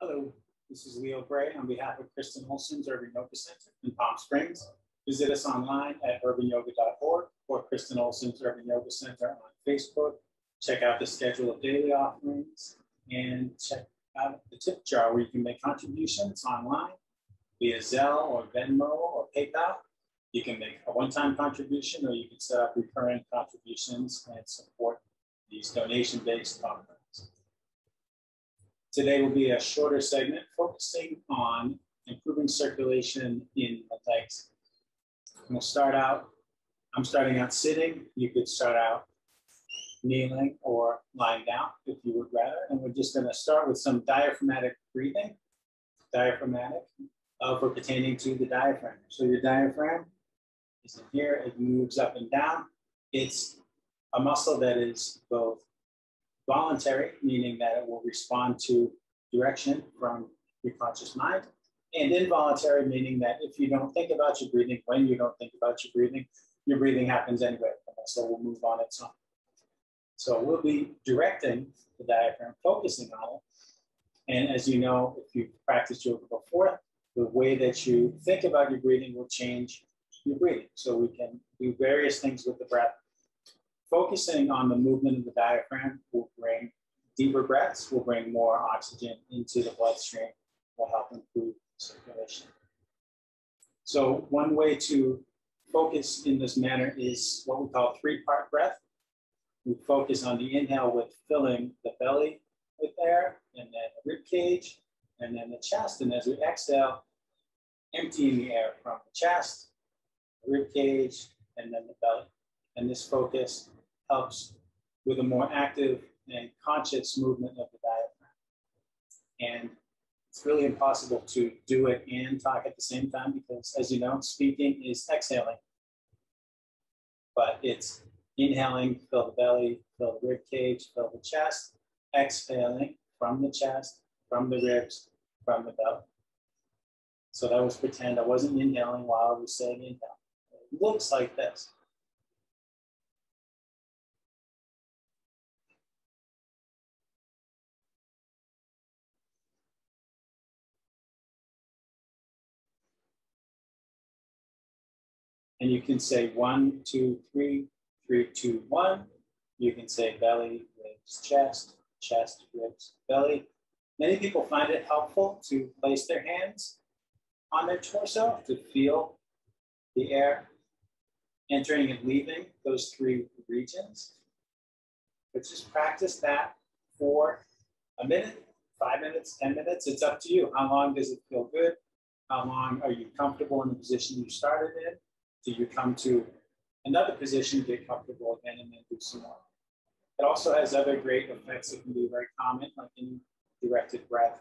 Hello, this is Leo Bray on behalf of Kristin Olson's Urban Yoga Center in Palm Springs. Visit us online at urbanyoga.org or Kristin Olson's Urban Yoga Center on Facebook. Check out the schedule of daily offerings and check out the tip jar where you can make contributions online via Zelle or Venmo or PayPal. You can make a one-time contribution or you can set up recurring contributions and support these donation-based offerings. Today will be a shorter segment focusing on improving circulation in the legs. We'll start out, I'm starting out sitting. You could start out kneeling or lying down if you would rather. And we're just gonna start with some diaphragmatic breathing, diaphragmatic, uh, for pertaining to the diaphragm. So your diaphragm is in here, it moves up and down. It's a muscle that is both voluntary, meaning that it will respond to direction from your conscious mind, and involuntary, meaning that if you don't think about your breathing, when you don't think about your breathing, your breathing happens anyway, so we'll move on its own. So we'll be directing the diaphragm, focusing on it. And as you know, if you've practiced yoga before, the way that you think about your breathing will change your breathing. So we can do various things with the breath Focusing on the movement of the diaphragm will bring deeper breaths, will bring more oxygen into the bloodstream, will help improve circulation. So one way to focus in this manner is what we call three-part breath. We focus on the inhale with filling the belly with air, and then the rib cage, and then the chest. And as we exhale, emptying the air from the chest, the rib cage, and then the belly. And this focus helps with a more active and conscious movement of the diaphragm. And it's really impossible to do it and talk at the same time because, as you know, speaking is exhaling. But it's inhaling, fill the belly, fill the rib cage, fill the chest, exhaling from the chest, from the ribs, from the belly. So that was pretend I wasn't inhaling while I was saying inhale. It looks like this. And you can say one, two, three, three, two, one. You can say belly, ribs, chest, chest, ribs, belly. Many people find it helpful to place their hands on their torso to feel the air entering and leaving those three regions. But just practice that for a minute, five minutes, 10 minutes. It's up to you. How long does it feel good? How long are you comfortable in the position you started in? Do you come to another position, get comfortable again, and then do some more? It also has other great effects that can be very common, like any directed breath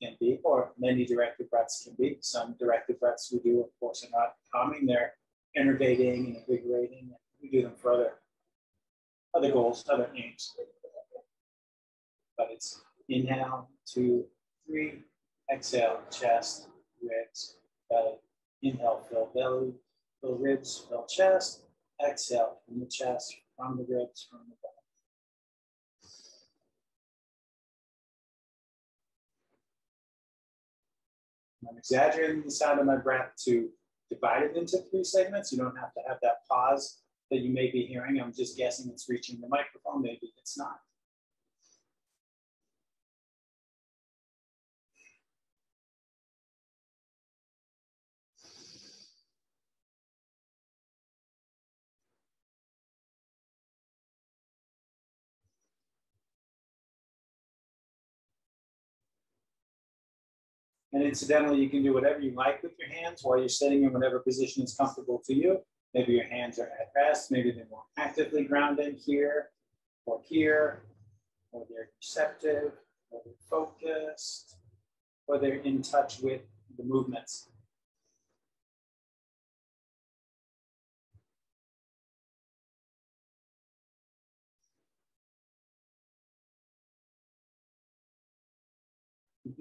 can be, or many directed breaths can be. Some directed breaths we do, of course, are not calming, they're innervating and invigorating. And we do them for other, other goals, other aims. But it's inhale, two, three, exhale, chest, ribs, belly. Inhale, fill belly, Fill ribs, fill chest. Exhale from the chest, from the ribs, from the belly. I'm exaggerating the sound of my breath to divide it into three segments. You don't have to have that pause that you may be hearing. I'm just guessing it's reaching the microphone. Maybe it's not. And incidentally, you can do whatever you like with your hands while you're sitting in whatever position is comfortable to you. Maybe your hands are at rest, maybe they're more actively grounded here or here, or they're receptive, or they're focused, or they're in touch with the movements.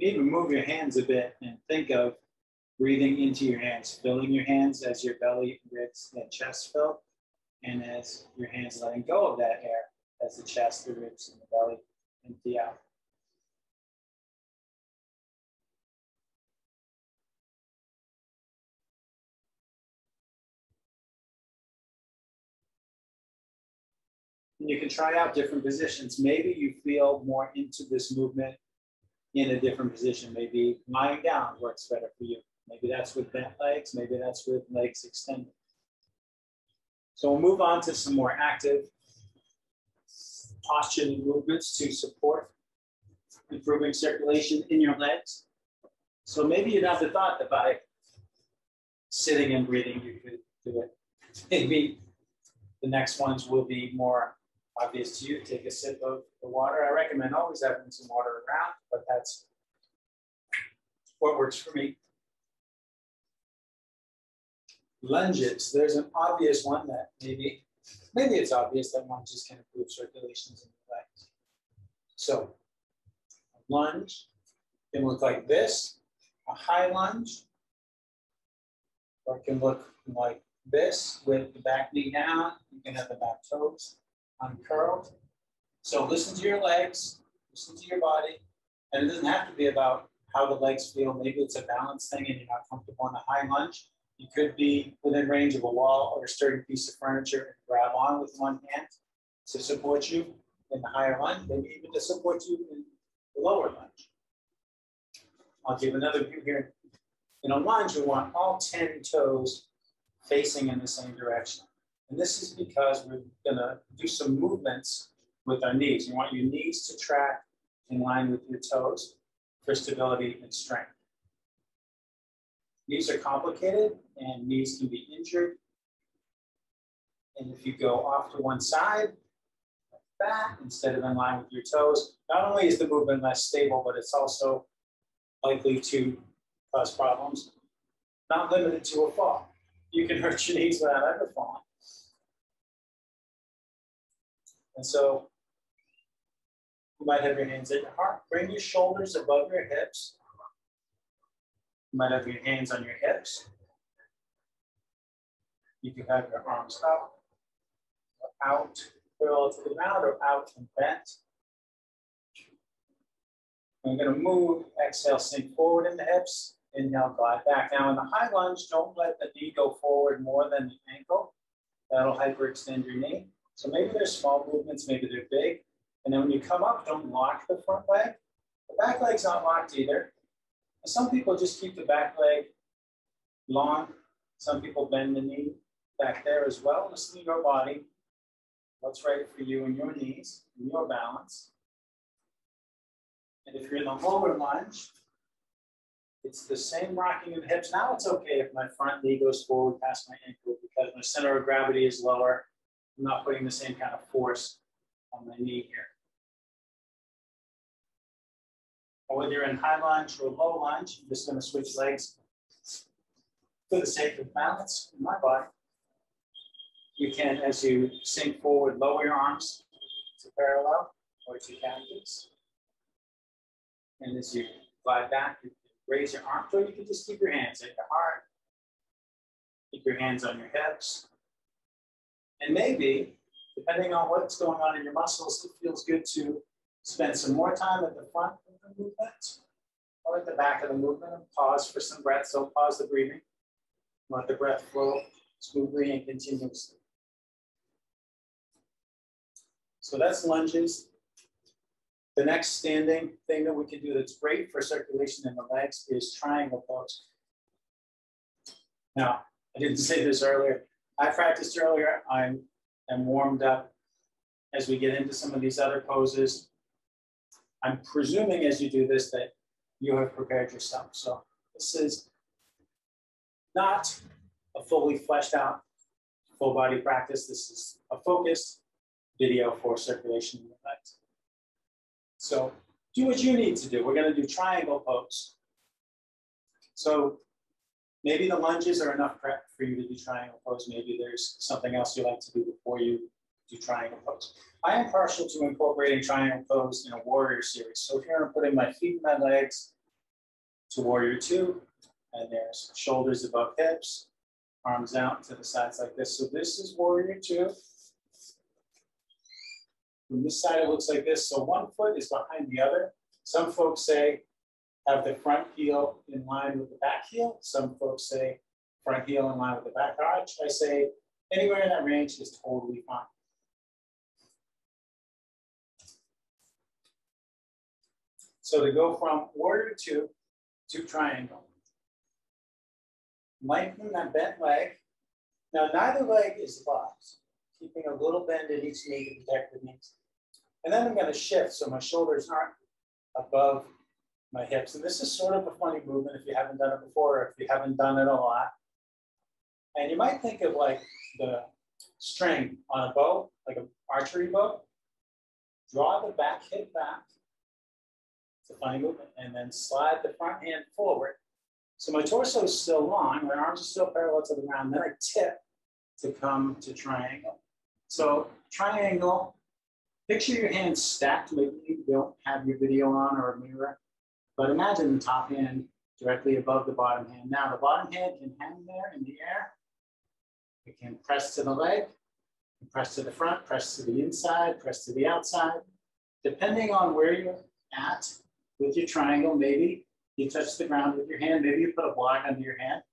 can even move your hands a bit and think of breathing into your hands, filling your hands as your belly, ribs, and chest fill, and as your hands letting go of that air as the chest, the ribs, and the belly empty out. And you can try out different positions. Maybe you feel more into this movement in a different position. Maybe lying down works better for you. Maybe that's with bent legs. Maybe that's with legs extended. So we'll move on to some more active posture movements to support improving circulation in your legs. So maybe you'd have the thought that by sitting and breathing, you could do it. Maybe the next ones will be more obvious to you. Take a sip of the water. I recommend always having some water around, but that's what works for me. Lunges, there's an obvious one that maybe, maybe it's obvious that lunges can improve circulations in the legs. So lunge can look like this, a high lunge, or it can look like this with the back knee down. You can have the back toes uncurled. So listen to your legs, listen to your body, and it doesn't have to be about how the legs feel. Maybe it's a balance thing and you're not comfortable in a high lunge. You could be within range of a wall or a sturdy piece of furniture and grab on with one hand to support you in the higher lunge, maybe even to support you in the lower lunge. I'll give another view here. In a lunge, we want all 10 toes facing in the same direction. And this is because we're gonna do some movements with our knees. You want your knees to track in line with your toes for stability and strength. Knees are complicated and knees can be injured. And if you go off to one side, like that, instead of in line with your toes, not only is the movement less stable, but it's also likely to cause problems, not limited to a fall. You can hurt your knees without ever falling. And so you might have your hands at your heart. Bring your shoulders above your hips. You might have your hands on your hips. You can have your arms up, or out, curl to the ground, or out and bent. I'm going to move, exhale, sink forward in the hips, inhale, glide back. Now in the high lunge, don't let the knee go forward more than the ankle. That'll hyperextend your knee. So maybe they're small movements, maybe they're big. And then when you come up, don't lock the front leg. The back leg's not locked either. Some people just keep the back leg long. Some people bend the knee back there as well. Listen to your body. What's right for you and your knees and your balance. And if you're in the forward lunge, it's the same rocking of hips. Now it's okay if my front knee goes forward past my ankle because my center of gravity is lower. I'm not putting the same kind of force on my knee here. Or whether you're in high lunge or low lunge, I'm just going to switch legs for the sake of balance in my body. You can, as you sink forward, lower your arms to parallel or to cactus. And as you glide back, you raise your arms, or you can just keep your hands at your heart. Keep your hands on your hips. And maybe, depending on what's going on in your muscles, it feels good to spend some more time at the front of the movement or at the back of the movement and pause for some breath. So pause the breathing. Let the breath flow smoothly and continuously. So that's lunges. The next standing thing that we can do that's great for circulation in the legs is triangle pose. Now, I didn't say this earlier. I practiced earlier. I'm am warmed up as we get into some of these other poses. I'm presuming as you do this that you have prepared yourself. So this is not a fully fleshed out full body practice. This is a focused video for circulation in the legs. So do what you need to do. We're going to do triangle pose. So maybe the lunges are enough prep for you to do triangle pose. Maybe there's something else you like to do before you do triangle pose. I am partial to incorporating triangle pose in a warrior series. So here I'm putting my feet and my legs to warrior two, and there's shoulders above hips, arms out to the sides like this. So this is warrior two. From this side, it looks like this. So one foot is behind the other. Some folks say have the front heel in line with the back heel. Some folks say front heel in line with the back arch. I say anywhere in that range is totally fine. So to go from warrior two to triangle. Lengthen that bent leg. Now neither leg is locked, keeping a little bend in each knee to protect the knees. And then I'm gonna shift so my shoulders aren't above my hips. And this is sort of a funny movement if you haven't done it before, or if you haven't done it a lot. And you might think of like the string on a bow, like an archery bow. Draw the back hip back. It's a funny movement. And then slide the front hand forward. So my torso is still long, my arms are still parallel to the ground. Then I tip to come to triangle. So triangle, picture your hands stacked. Maybe you don't have your video on or a mirror. But imagine the top hand directly above the bottom hand. Now the bottom hand can hang there in the air. It can press to the leg, press to the front, press to the inside, press to the outside. Depending on where you're at with your triangle, maybe you touch the ground with your hand, maybe you put a block under your hand,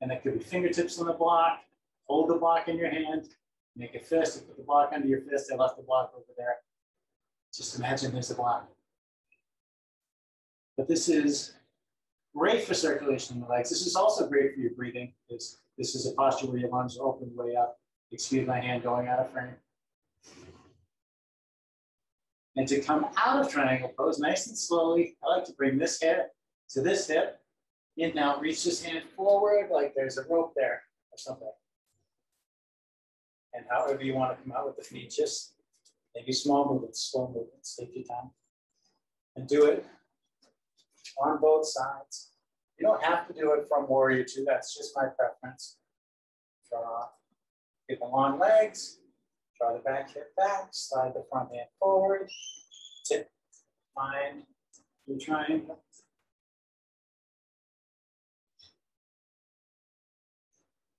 and it could be fingertips on the block, hold the block in your hand, make a fist, put the block under your fist, I left the block over there. Just imagine there's a block. But this is great for circulation in the legs. This is also great for your breathing. This, this is a posture where your lungs are open way up. Excuse my hand going out of frame. And to come out of triangle pose nice and slowly, I like to bring this hip to this hip. In now, reach this hand forward like there's a rope there or something. And however you want to come out with the feet, just maybe small movements, slow movements, take your time. And do it on both sides. You don't have to do it from warrior two, that's just my preference. Draw, get the long legs, draw the back hip back, slide the front hand forward, tip, find your triangle.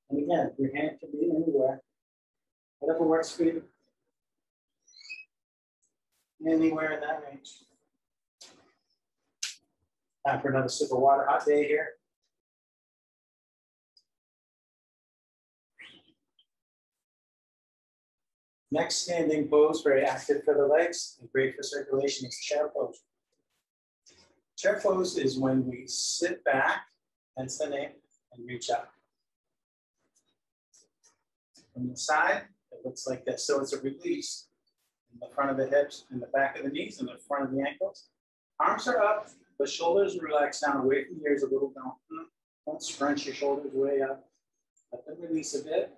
And again, your hand can be anywhere, whatever works for you. Anywhere in that range. Time for another sip of water. Hot day here. Next standing pose, very active for the legs and great for circulation is chair pose. Chair pose is when we sit back, hence the name, and reach up. From the side, it looks like this. So it's a release in the front of the hips, in the back of the knees, and the front of the ankles. Arms are up, the shoulders relax down away from the ears a little. Don't, don't scrunch your shoulders way up. Let them release a bit.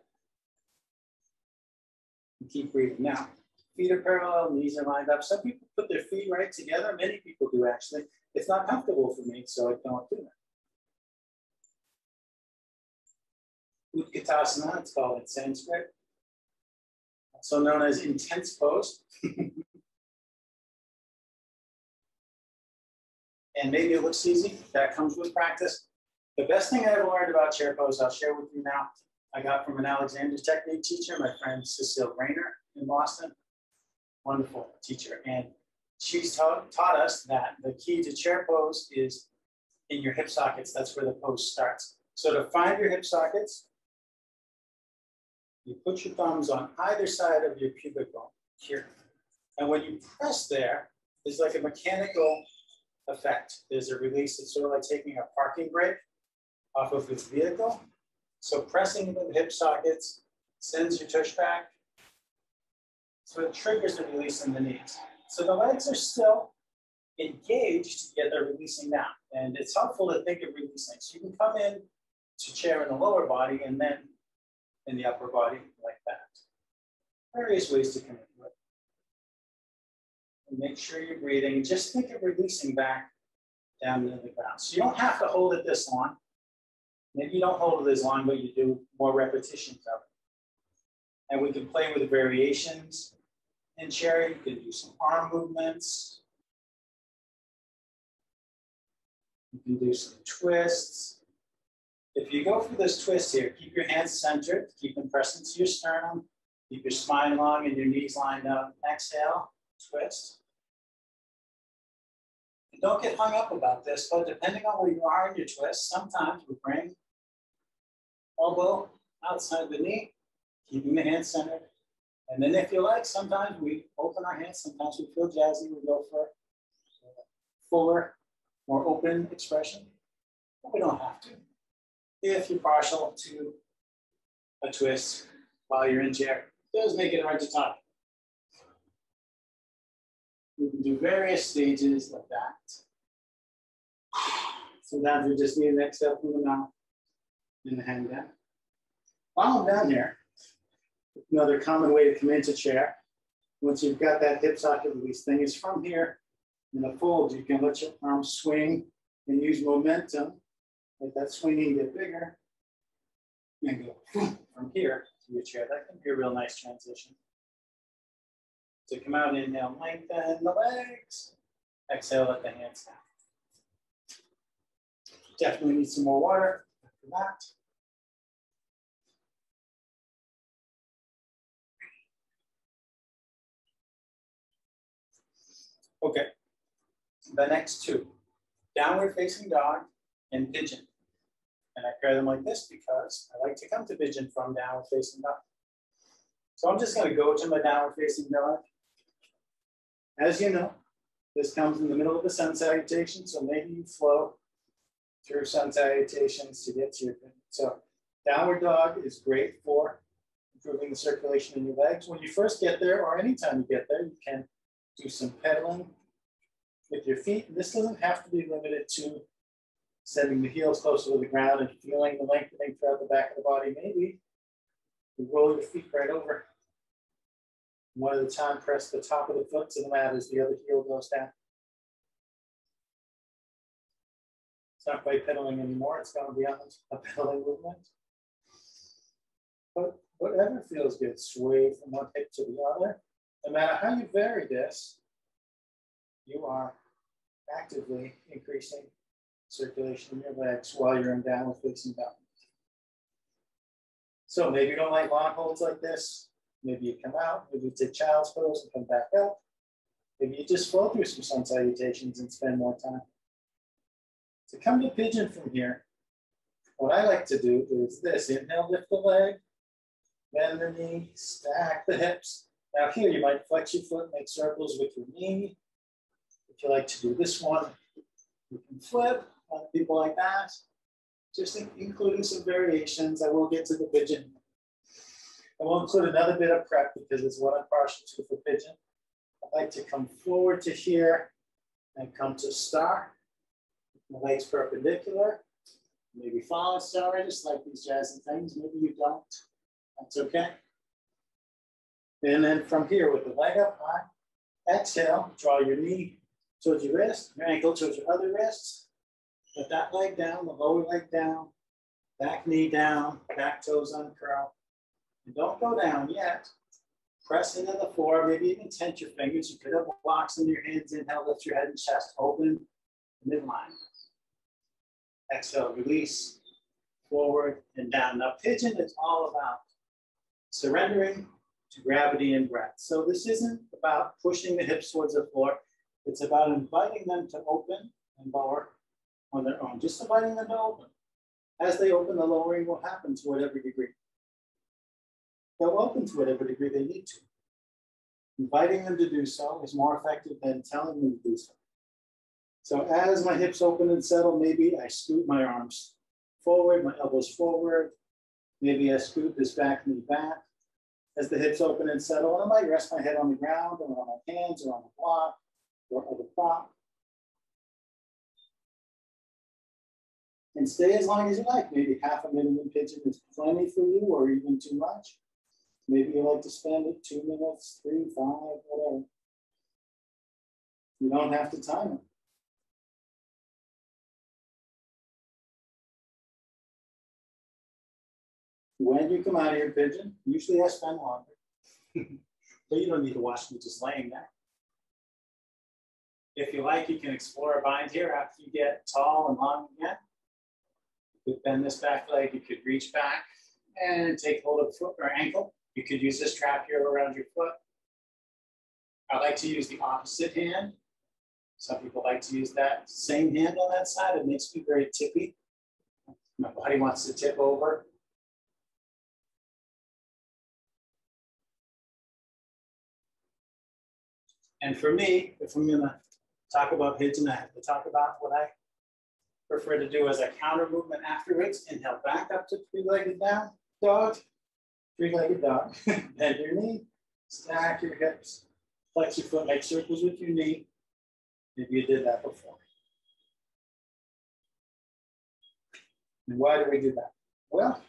And keep breathing. Now, feet are parallel, knees are lined up. Some people put their feet right together. Many people do actually. It's not comfortable for me, so I don't do that. Utkatasana, it's called in Sanskrit, also known as intense pose. and maybe it looks easy. That comes with practice. The best thing I ever learned about chair pose, I'll share with you now. I got from an Alexander technique teacher, my friend Cecile Rayner in Boston. Wonderful teacher. And she's taught, taught us that the key to chair pose is in your hip sockets. That's where the pose starts. So to find your hip sockets, you put your thumbs on either side of your pubic bone here. And when you press there, there's like a mechanical effect. There's a release. It's sort of like taking a parking brake off of its vehicle. So pressing into the hip sockets sends your tush back. So it triggers the release in the knees. So the legs are still engaged, yet they're releasing now. And it's helpful to think of releasing. So you can come in to chair in the lower body and then in the upper body like that. Various ways to it make sure you're breathing. Just think of releasing back down into the ground. So you don't have to hold it this long. Maybe you don't hold it as long, but you do more repetitions of it. And we can play with variations in chair. You can do some arm movements. You can do some twists. If you go for this twist here, keep your hands centered, keep them pressed into your sternum, keep your spine long and your knees lined up. Exhale, twist don't get hung up about this, but depending on where you are in your twist, sometimes we bring elbow outside the knee, keeping the hand centered. And then if you like, sometimes we open our hands, sometimes we feel jazzy, we go for fuller, more open expression. But we don't have to. If you're partial to a twist while you're in chair, it does make it hard to talk. We can do various stages of that. Sometimes we just need an exhale from the mouth and the hand down. While I'm down here, another common way to come into chair, once you've got that hip socket release thing, is from here in a fold, you can let your arms swing and use momentum. Let that swinging get bigger and go from here to your chair. That can be a real nice transition. So come out, inhale, lengthen the legs. Exhale, let the hands down. Definitely need some more water after that. Okay, the next two, downward facing dog and pigeon. And I pair them like this because I like to come to pigeon from downward facing dog. So I'm just gonna go to my downward facing dog. As you know, this comes in the middle of the sun salutation, so maybe you flow through sun salutations to get to your pigeon. So downward dog is great for improving the circulation in your legs. When you first get there, or anytime you get there, you can do some pedaling with your feet. This doesn't have to be limited to sending the heels closer to the ground and feeling the lengthening throughout the back of the body. Maybe you roll your feet right over. One at a time, press the top of the foot to the mat as the other heel goes down. It's not quite pedaling anymore. It's going to be a pedaling movement. But whatever feels good, sway from one hip to the other. No matter how you vary this, you are actively increasing circulation in your legs while you're in downward facing dog. So maybe you don't like long holds like this. Maybe you come out, maybe you take child's pose and come back up. Maybe you just flow through some sun salutations and spend more time. To come to pigeon from here, what I like to do is this, inhale, lift the leg, bend the knee, stack the hips, now here you might flex your foot, make circles with your knee. If you like to do this one, you can flip on people like that. Just including some variations. I will get to the pigeon. I will include another bit of prep because it's what I'm partial to for pigeon. I'd like to come forward to here and come to star. My legs perpendicular. Maybe follow star. I just like these jazzy things. Maybe you don't. That's okay. And then from here with the leg up high, exhale, draw your knee towards your wrist, your ankle towards your other wrist. Put that leg down, the lower leg down, back knee down, back toes uncurl. And don't go down yet. Press into the floor, maybe even tense your fingers. You could have blocks in your hands. Inhale, lift your head and chest open, midline. Exhale, release, forward and down. Now, pigeon is all about surrendering to gravity and breath. So this isn't about pushing the hips towards the floor. It's about inviting them to open and lower on their own, just inviting them to open. As they open, the lowering will happen to whatever degree. They'll open to whatever degree they need to. Inviting them to do so is more effective than telling them to do so. So as my hips open and settle, maybe I scoot my arms forward, my elbows forward. Maybe I scoot this back knee back as the hips open and settle. And I might rest my head on the ground or on my hands or on the block or other prop. And stay as long as you like. Maybe half a minute in pigeon is plenty for you or even too much. Maybe you like to spend it two minutes, three, five, whatever. You don't have to time it. When you come out of your pigeon, usually I spend longer. but you don't need to watch me just laying there. If you like, you can explore a bind here after you get tall and long again. You could bend this back leg, you could reach back and take hold of foot or ankle. You could use this trap here around your foot. I like to use the opposite hand. Some people like to use that same hand on that side. It makes me very tippy. My body wants to tip over. And for me, if I'm gonna talk about pigeon, I have to talk about what I prefer to do as a counter movement afterwards. Inhale back up to three-legged down, dog, three-legged dog. Bend your knee, stack your hips, flex your foot, make circles with your knee. Maybe you did that before. And why do we do that? Well,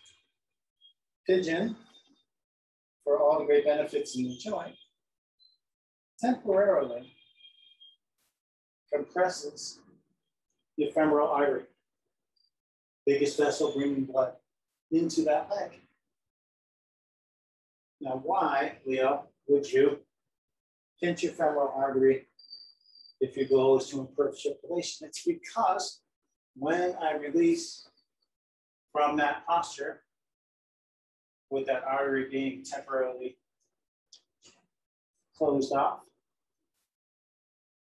pigeon, for all the great benefits in the joint, temporarily compresses the femoral artery, biggest vessel bringing blood into that leg. Now, why, Leo, would you pinch your femoral artery if your goal is to improve circulation? It's because when I release from that posture, with that artery being temporarily closed off,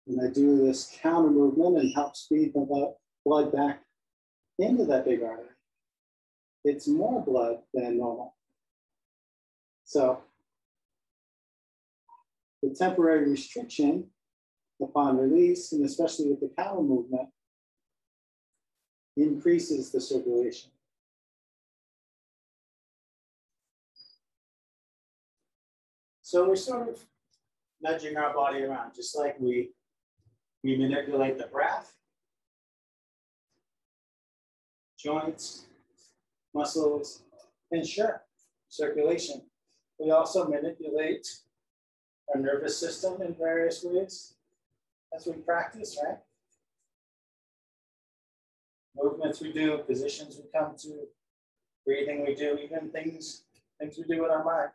and I do this counter movement and help speed the blood back into that big artery, it's more blood than normal. So the temporary restriction upon release, and especially with the counter movement, increases the circulation. So we're sort of nudging our body around, just like we we manipulate the breath, joints, muscles, and sure, circulation. We also manipulate our nervous system in various ways as we practice, right? Movements we do, positions we come to, breathing we do, even things, things we do with our mind.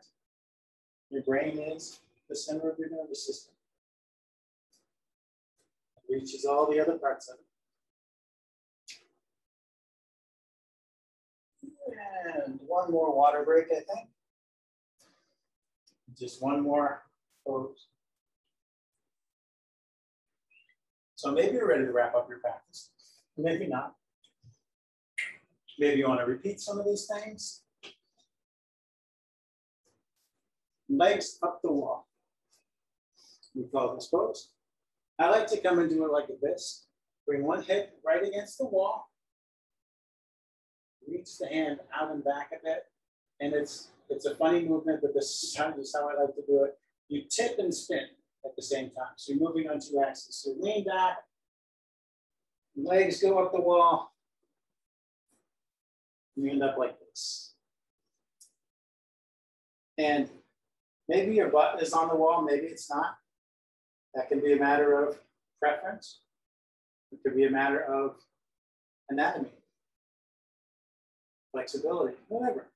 Your brain is the center of your nervous system It reaches all the other parts of it. And one more water break, I think. Just one more pose. So maybe you're ready to wrap up your practice. Maybe not. Maybe you want to repeat some of these things. Legs up the wall. We call this pose. I like to come and do it like this. Bring one hip right against the wall. Reach the hand out and back a bit. And it's it's a funny movement, but this is how, this is how I like to do it. You tip and spin at the same time. So you're moving on two axes. So lean back, legs go up the wall. You end up like this. And maybe your butt is on the wall, maybe it's not. That can be a matter of preference. It could be a matter of anatomy, flexibility, whatever.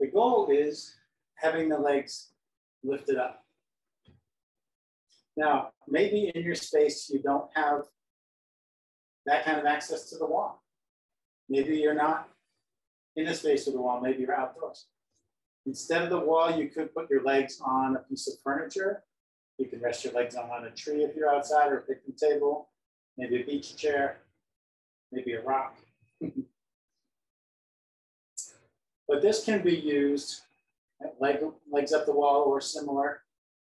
The goal is having the legs lifted up. Now, maybe in your space, you don't have that kind of access to the wall. Maybe you're not in a space with a wall, maybe you're outdoors. Instead of the wall, you could put your legs on a piece of furniture you can rest your legs on, a tree if you're outside or a picnic table, maybe a beach chair, maybe a rock. But this can be used, leg, legs up the wall or similar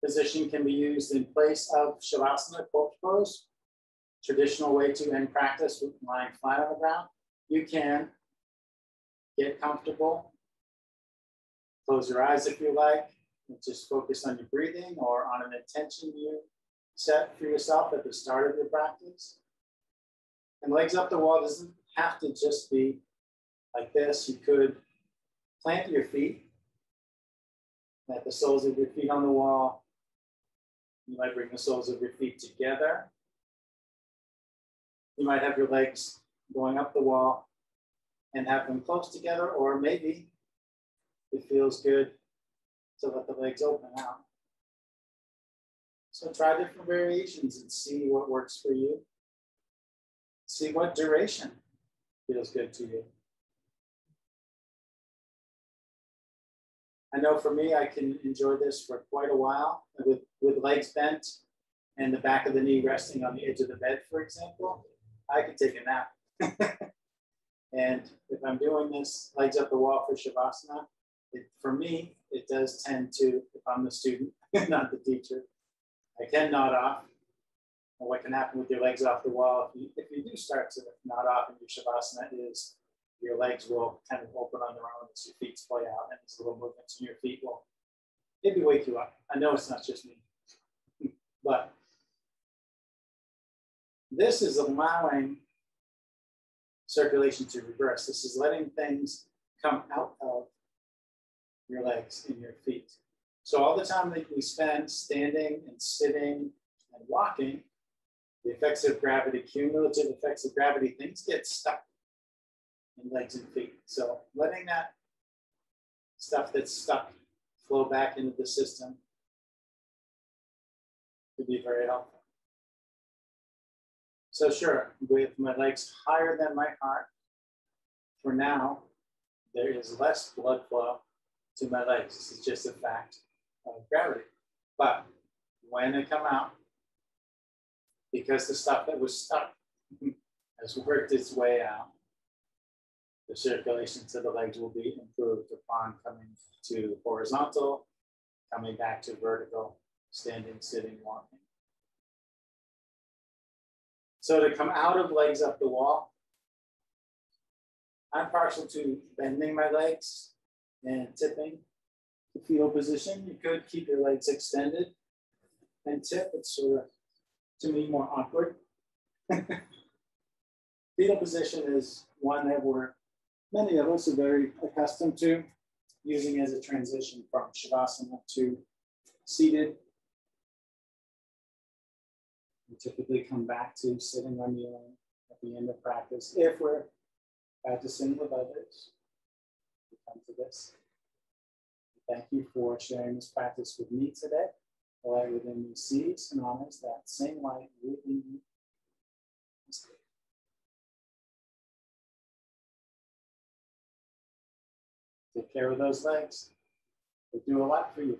position can be used in place of Shavasana, corpse pose, traditional way to end practice with lying flat on the ground. You can get comfortable, close your eyes if you like, and just focus on your breathing or on an intention you set for yourself at the start of your practice. And legs up the wall doesn't have to just be like this. You could plant your feet, let the soles of your feet on the wall. You might bring the soles of your feet together. You might have your legs going up the wall and have them close together, or maybe it feels good to let the legs open out. So try different variations and see what works for you. See what duration feels good to you. I know for me, I can enjoy this for quite a while with, with legs bent and the back of the knee resting on the edge of the bed, for example. I could take a nap. and if I'm doing this legs up the wall for Shavasana, it, for me, it does tend to, if I'm the student, not the teacher, I can nod off And what can happen with your legs off the wall, if you, if you do start to nod off in your Shavasana is your legs will kind of open on their own as your feet splay out and these little movements in your feet will maybe wake you up. I know it's not just me, but this is allowing circulation to reverse. This is letting things come out of your legs and your feet. So all the time that we spend standing and sitting and walking, the effects of gravity, cumulative effects of gravity, things get stuck in legs and feet. So letting that stuff that's stuck flow back into the system could be very helpful. So sure, with my legs higher than my heart, for now, there is less blood flow to my legs. This is just a fact of gravity. But when they come out, because the stuff that was stuck has worked its way out, the circulation to the legs will be improved upon coming to horizontal, coming back to vertical, standing, sitting, walking. So to come out of legs up the wall, I'm partial to bending my legs and tipping the fetal position. You could keep your legs extended and tip. It's sort of, to me, more awkward. fetal position is one that we're, many of us are very accustomed to using as a transition from Shavasana to seated. We typically come back to sitting or kneeling at the end of practice if we're practicing with others. We come to this. Thank you for sharing this practice with me today. Light within me sees and honors that same light within you. Take care of those legs. They do a lot for you.